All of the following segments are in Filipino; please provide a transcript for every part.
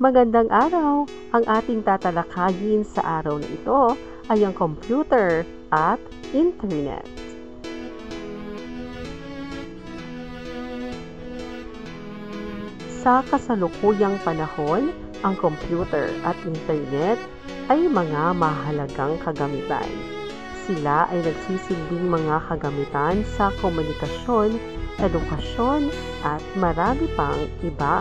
Magandang araw! Ang ating tatalakayin sa araw na ito ay ang computer at internet. Sa kasalukuyang panahon, ang computer at internet ay mga mahalagang kagamitan. Sila ay nagsisilbing mga kagamitan sa komunikasyon, edukasyon at marami pang iba.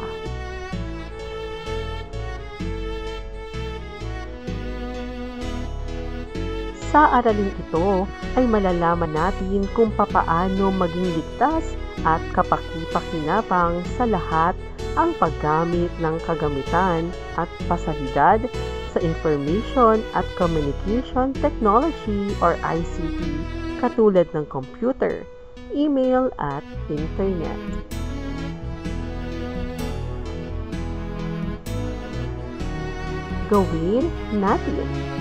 Sa aralin ito ay malalaman natin kung papaano maging ligtas at kapaki-pakinabang sa lahat ang paggamit ng kagamitan at pasalidad sa Information at Communication Technology or ICT katulad ng computer, email at internet. Gawin natin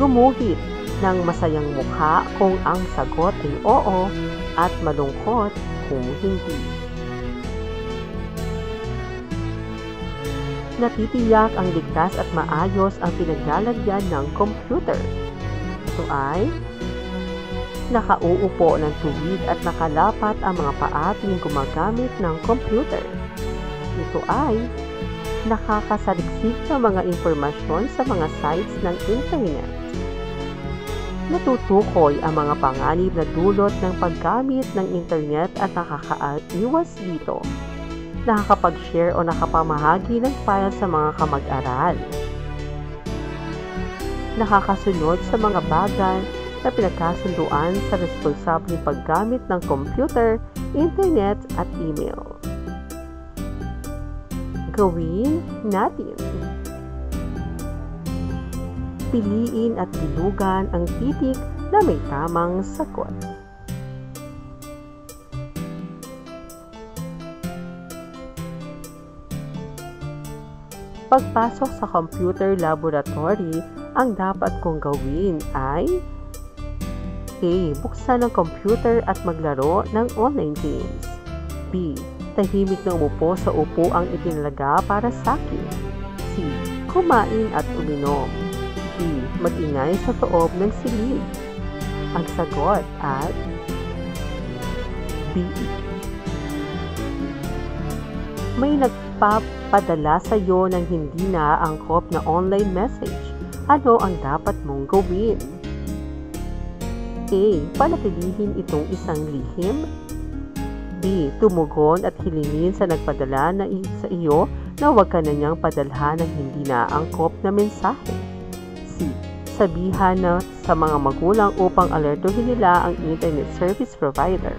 Gumuhit ng masayang mukha kung ang sagot ay oo at malungkot kung hindi. Natitiyak ang ligtas at maayos ang pinaglalagyan ng computer. Ito ay nakauupo ng tuwid at nakalapat ang mga paa tuwing gumagamit ng computer. Ito ay nakakasaliksik ng mga impormasyon sa mga sites ng internet natutukoy ang mga panganib na dulot ng paggamit ng internet at nakakaiwas dito. Nakakapag-share o nakapamahagi ng file sa mga kamag-aral. Nakakasunod sa mga bagay na pinagkasunduan sa responsableng paggamit ng computer, internet at email. Gawin natin piliin at bilugan ang titik na may tamang sagot. Pagpasok sa computer laboratory, ang dapat kong gawin ay A. Buksan ang computer at maglaro ng online games. B. Tahimik na umupo sa upo ang itinalaga para sa akin. C. Kumain at uminom. Magingay sa loob ng silid. Ang sagot at B. May nagpapadala sa iyo ng hindi naaangkop na online message. Ano ang dapat mong gawin? A. Panatilihin itong isang lihim. B. Tumugon at hilingin sa nagpadala na sa iyo na huwag ka na niyang padalhan ng hindi naaangkop na mensahe sabihan na sa mga magulang upang alertuhin nila ang internet service provider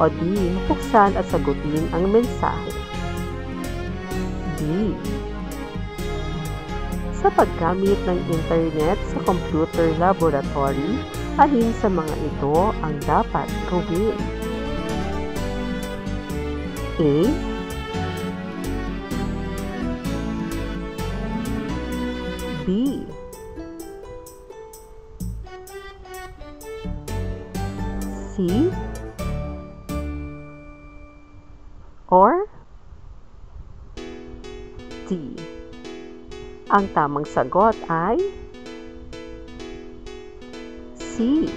o di buksan at sagutin ang mensahe. D. Sa paggamit ng internet sa computer laboratory, alin sa mga ito ang dapat gawin? A. Ang tamang sagot ay C.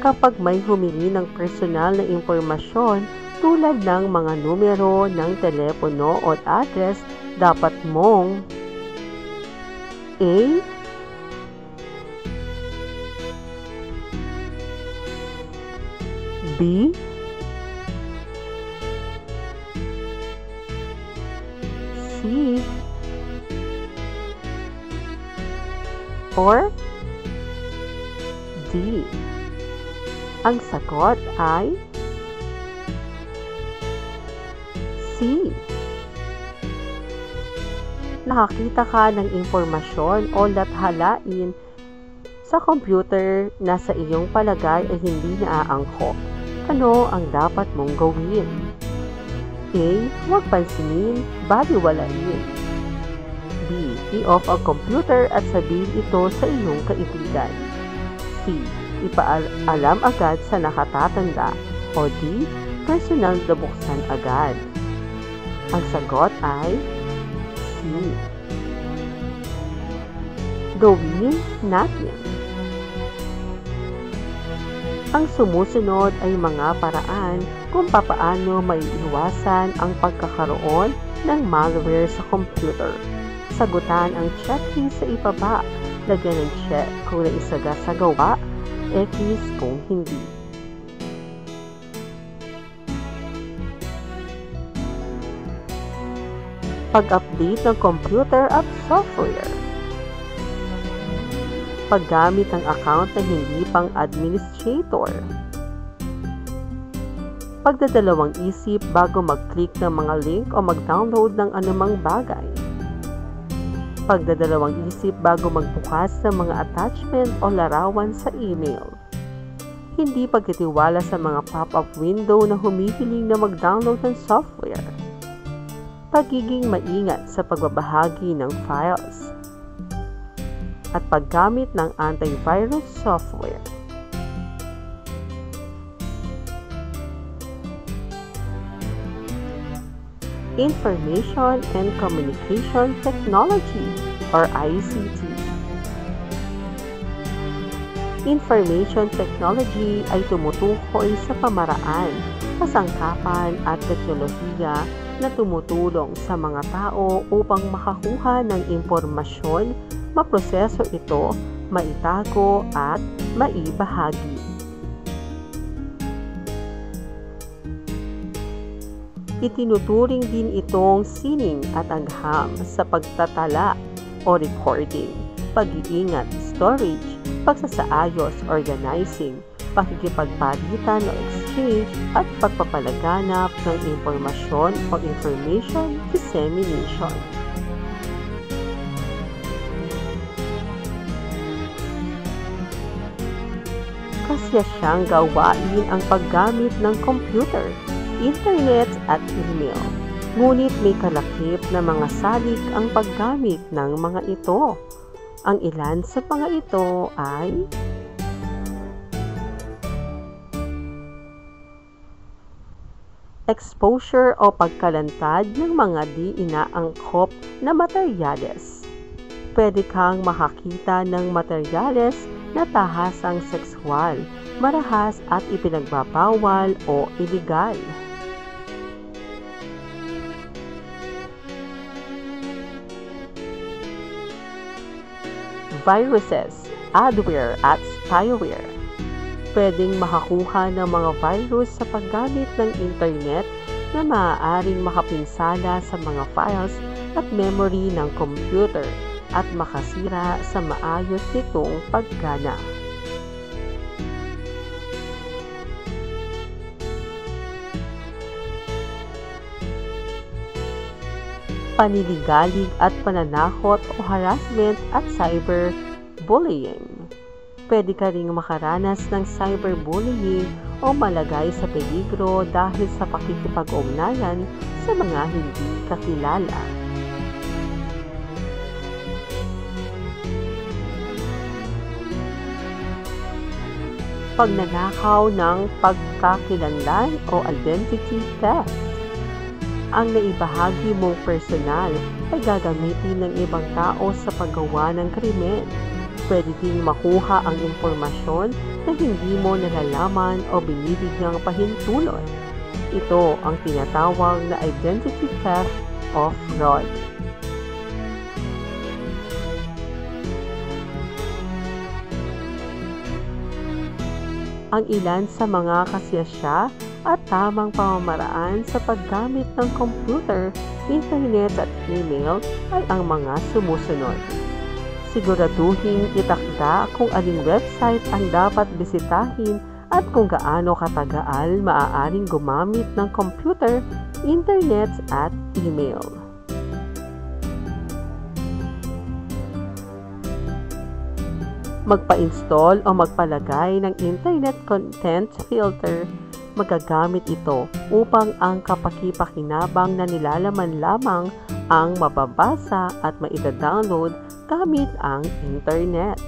Kapag may humingi ng personal na impormasyon tulad ng mga numero ng telepono o address, dapat mong A. B C or D. Ang sagot ay C. Nakakita ka ng impormasyon o lathalain sa computer na sa iyong palagay ay hindi naaangkop. Ano ang dapat mong gawin? A. Huwag pansinin, baliwalain. B. I-off ang computer at sabihin ito sa iyong kaibigan. C. Ipaalam agad sa nakatatanda. O D. personal na agad? Ang sagot ay C. Gawin natin. Ang sumusunod ay mga paraan kung papaano maiiwasan ang pagkakaroon ng malware sa computer. Sagutan ang checklist sa ibaba. Lagyan ng check kung naisaga sa gawa, X kung hindi. Pag-update ng computer at software paggamit ng account na hindi pang administrator. Pagdadalawang isip bago mag-click ng mga link o mag-download ng anumang bagay. Pagdadalawang isip bago magbukas ng mga attachment o larawan sa email. Hindi pagtitiwala sa mga pop-up window na humihiling na mag-download ng software. Pagiging maingat sa pagbabahagi ng files at paggamit ng antivirus software. Information and Communication Technology or ICT. Information Technology ay tumutukoy sa pamaraan, kasangkapan at teknolohiya na tumutulong sa mga tao upang makakuha ng impormasyon maproseso ito, maitago at maibahagi. Itinuturing din itong sining at agham sa pagtatala o recording, pag-iingat, storage, pagsasaayos, organizing, pakikipagpalitan o exchange at pagpapalaganap ng impormasyon o information dissemination. Kasya siyang gawain ang paggamit ng computer, internet at email. Ngunit may kalakip na mga salik ang paggamit ng mga ito. Ang ilan sa mga ito ay exposure o pagkalantad ng mga di inaangkop na materyales. Pwede kang makakita ng materyales na tahasang sexual, marahas at ipinagbabawal o iligal. Viruses, adware at spyware. Pwedeng makakuha ng mga virus sa paggamit ng internet na maaaring makapinsala sa mga files at memory ng computer at makasira sa maayos nitong paggana. Paniligalig at pananakot o harassment at cyberbullying. Pwede ka ring makaranas ng cyberbullying o malagay sa peligro dahil sa pakikipag-ugnayan sa mga hindi kakilala. Pagnanakaw ng pagkakilanlan o identity theft. Ang naibahagi mong personal ay gagamitin ng ibang tao sa paggawa ng krimen. Pwede ding makuha ang impormasyon na hindi mo nalalaman o binibigyang pahintulot. Ito ang tinatawag na identity theft o fraud. Ang ilan sa mga kasiyasya at tamang pamamaraan sa paggamit ng computer, internet at email ay ang mga sumusunod. Siguraduhin itakda kung aling website ang dapat bisitahin at kung gaano katagal maaaring gumamit ng computer, internet at email. Magpa-install o magpalagay ng internet content filter, magagamit ito upang ang kapakipakinabang na nilalaman lamang ang mababasa at maida-download gamit ang internet.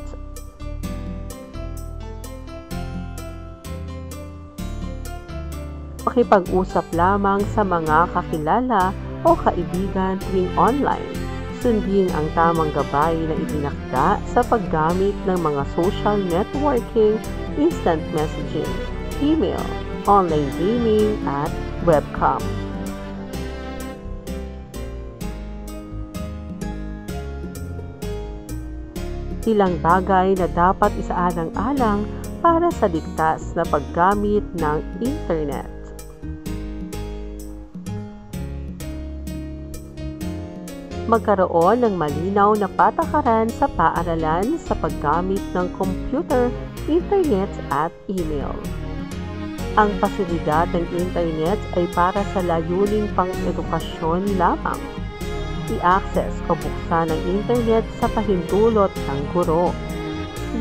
Makipag-usap lamang sa mga kakilala o kaibigan tuwing online. Sundin ang tamang gabay na itinakda sa paggamit ng mga social networking, instant messaging, email, online gaming at webcam. Ilang bagay na dapat isaalang-alang para sa ligtas na paggamit ng Internet. Magkaroon ng malinaw na patakaran sa paaralan sa paggamit ng computer, internet at email. Ang pasilidad ng internet ay para sa layuning pang-edukasyon lamang i-access o buksan ang internet sa pahintulot ng guro.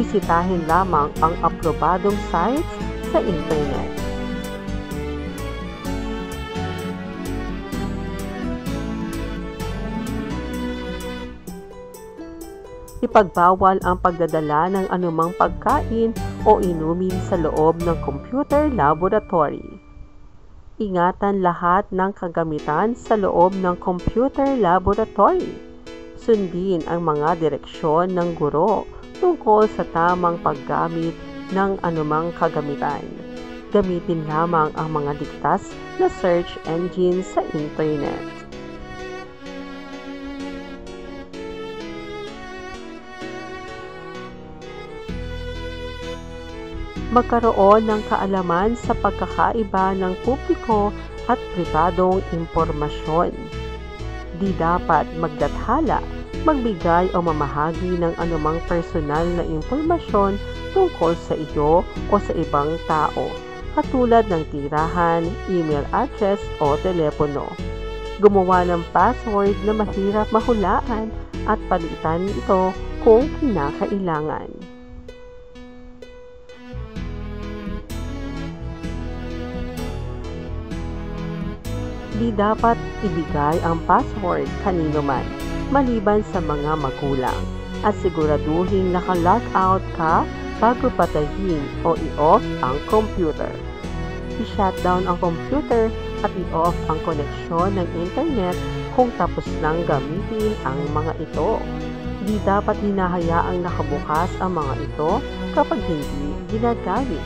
Bisitahin lamang ang aprobadong sites sa internet. Ipagbawal ang pagdadala ng anumang pagkain o inumin sa loob ng computer laboratory ingatan lahat ng kagamitan sa loob ng computer laboratory. Sundin ang mga direksyon ng guro tungkol sa tamang paggamit ng anumang kagamitan. Gamitin lamang ang mga ligtas na search engine sa internet. Magkaroon ng kaalaman sa pagkakaiba ng publiko at pribadong impormasyon. Di dapat magdathala, magbigay o mamahagi ng anumang personal na impormasyon tungkol sa iyo o sa ibang tao, katulad ng tirahan, email address o telepono. Gumawa ng password na mahirap mahulaan at palitan ito kung kinakailangan. Di dapat ibigay ang password kanino man, maliban sa mga magulang. At siguraduhin naka-log out ka bago patayin o i-off ang computer. I-shutdown ang computer at i-off ang koneksyon ng internet kung tapos nang gamitin ang mga ito. Di dapat hinahayaang nakabukas ang mga ito kapag hindi ginagamit.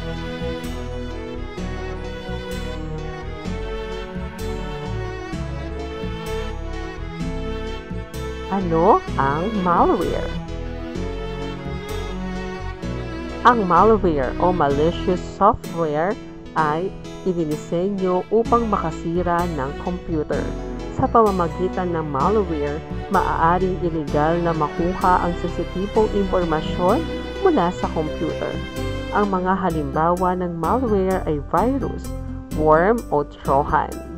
Ano ang malware? Ang malware o malicious software ay idinisenyo upang makasira ng computer. Sa pamamagitan ng malware, maaaring illegal na makuha ang sensitibong impormasyon mula sa computer. Ang mga halimbawa ng malware ay virus, worm o trojan.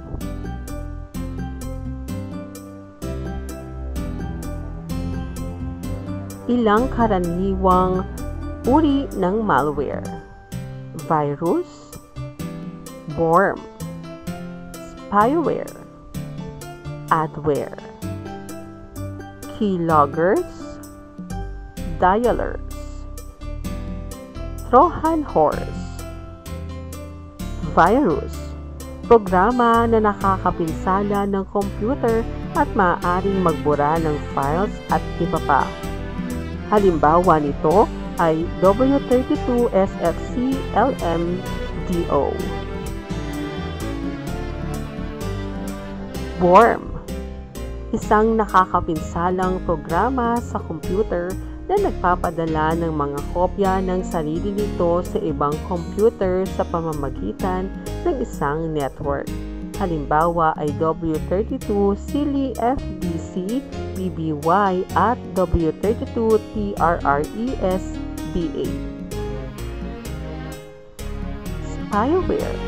Ilang karaniwang uri ng malware. Virus, worm, spyware, adware, keyloggers, dialers, Trojan horse, virus, programa na nakakapinsala ng computer at maaaring magbura ng files at iba pa. Halimbawa nito ay W32SFC-LMDO. Worm Isang nakakapinsalang programa sa computer na nagpapadala ng mga kopya ng sarili nito sa ibang computer sa pamamagitan ng isang network. Halimbawa ay W32 Silly FDC BBY at W32 TRRES Spyware.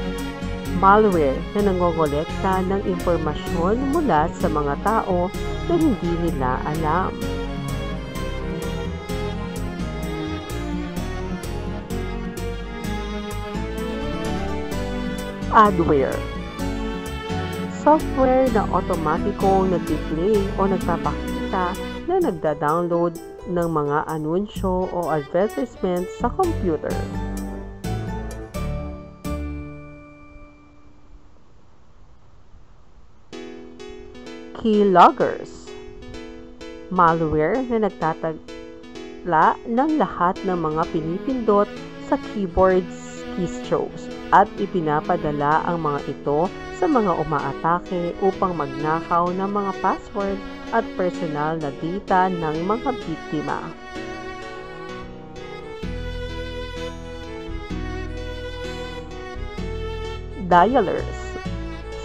Malware na nangongolekta ng impormasyon mula sa mga tao na hindi nila alam. Adware software na otomatikong nag-display o nagpapakita na nagda-download ng mga anunsyo o advertisement sa computer. Keyloggers Malware na nagtatagla ng lahat ng mga pinipindot sa keyboards keystrokes at ipinapadala ang mga ito sa mga umaatake upang magnakaw ng mga password at personal na data ng mga biktima. Dialers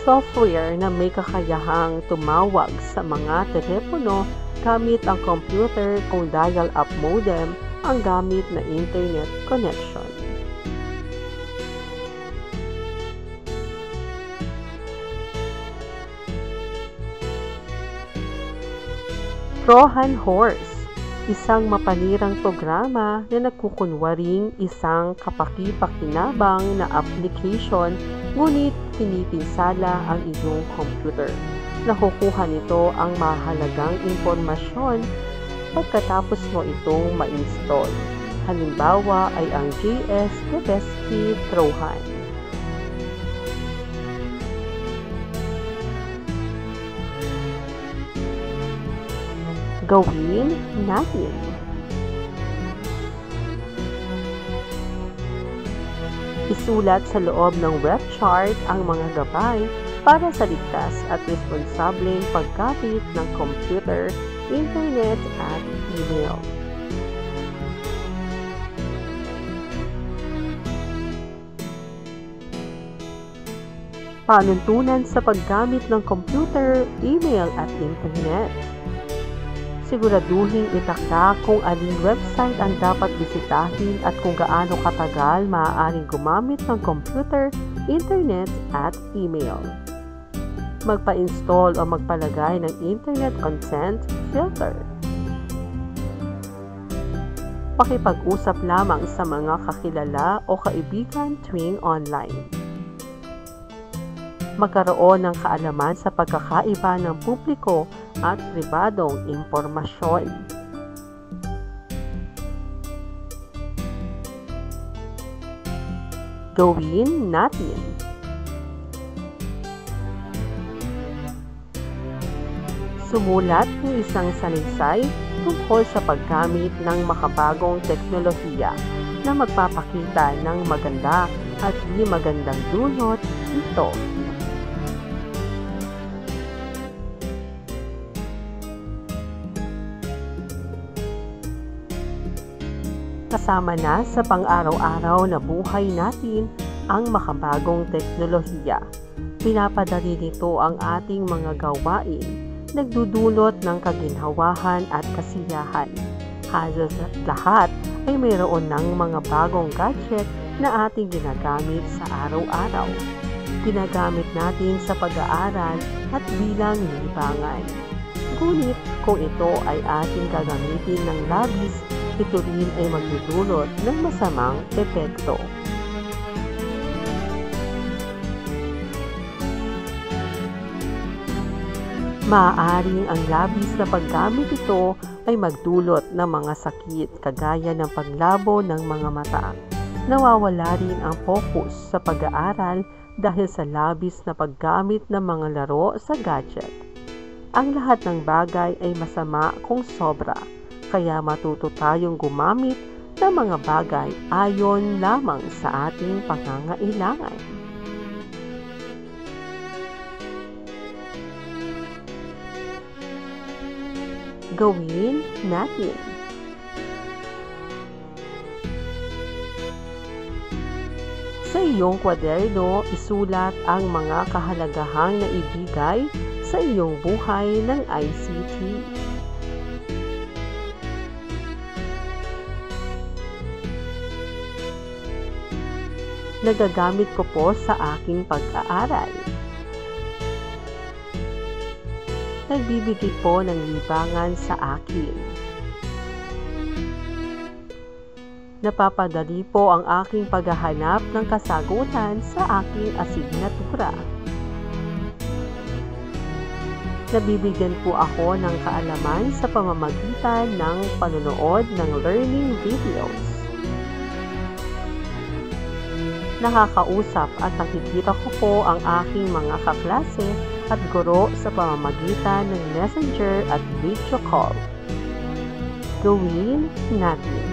Software na may kakayahang tumawag sa mga telepono gamit ang computer kung dial-up modem ang gamit na internet connection. Trojan Horse, isang mapanirang programa na nagkukunwaring isang kapaki-pakinabang na application ngunit pinipinsala ang iyong computer. Nakukuha nito ang mahalagang impormasyon pagkatapos mo itong ma-install. Halimbawa ay ang JS Tedeschi Trojan. Gawin natin. Isulat sa loob ng web chart ang mga gabay para sa ligtas at responsableng paggamit ng computer, internet at email. Panuntunan sa paggamit ng computer, email at internet siguraduhin itakda kung aling website ang dapat bisitahin at kung gaano katagal maaaring gumamit ng computer, internet at email. Magpa-install o magpalagay ng internet consent filter. Pakipag-usap lamang sa mga kakilala o kaibigan tuwing online magkaroon ng kaalaman sa pagkakaiba ng publiko at pribadong impormasyon. Gawin natin. Sumulat ng isang salinsay tungkol sa paggamit ng makabagong teknolohiya na magpapakita ng maganda at di magandang dulot ito kasama na sa pang-araw-araw na buhay natin ang makabagong teknolohiya. Pinapadali nito ang ating mga gawain, nagdudulot ng kaginhawahan at kasiyahan. Halos lahat ay mayroon ng mga bagong gadget na ating ginagamit sa araw-araw. Ginagamit natin sa pag-aaral at bilang libangan. Ngunit kung ito ay ating gagamitin ng labis ito rin ay magdudulot ng masamang epekto. Maaaring ang labis na paggamit ito ay magdulot ng mga sakit kagaya ng paglabo ng mga mata. Nawawala rin ang focus sa pag-aaral dahil sa labis na paggamit ng mga laro sa gadget. Ang lahat ng bagay ay masama kung sobra kaya matuto tayong gumamit ng mga bagay ayon lamang sa ating pangangailangan. Gawin natin. Sa iyong kwaderno, isulat ang mga kahalagahang na ibigay sa iyong buhay ng ICT. Nagagamit ko po sa aking pag-aaral. Nagbibigay po ng libangan sa akin. Napapadali po ang aking paghahanap ng kasagutan sa aking asignatura. Nabibigyan po ako ng kaalaman sa pamamagitan ng panonood ng learning videos nakakausap at nakikita ko po ang aking mga kaklase at guro sa pamamagitan ng messenger at video call. Gawin natin.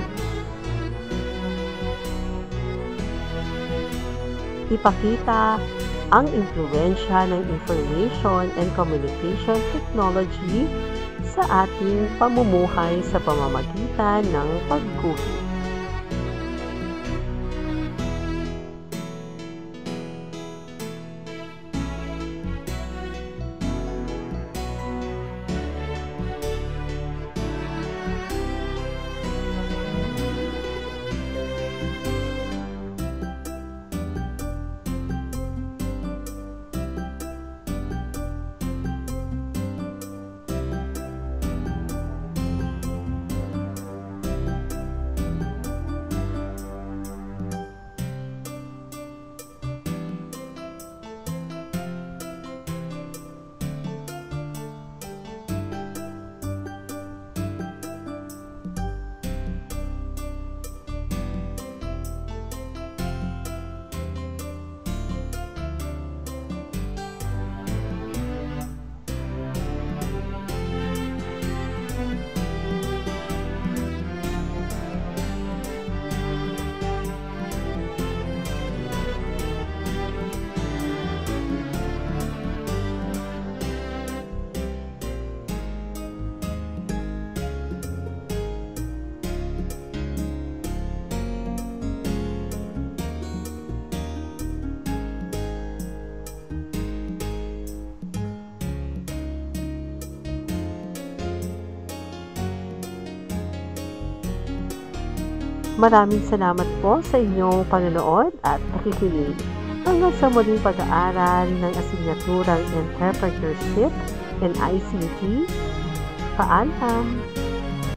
Ipakita ang impluensya ng information and communication technology sa ating pamumuhay sa pamamagitan ng pagguhit. Maraming salamat po sa inyong panonood at nakikinig. Hanggang sa muling pag-aaral ng asignaturang Entrepreneurship and ICT, paalam!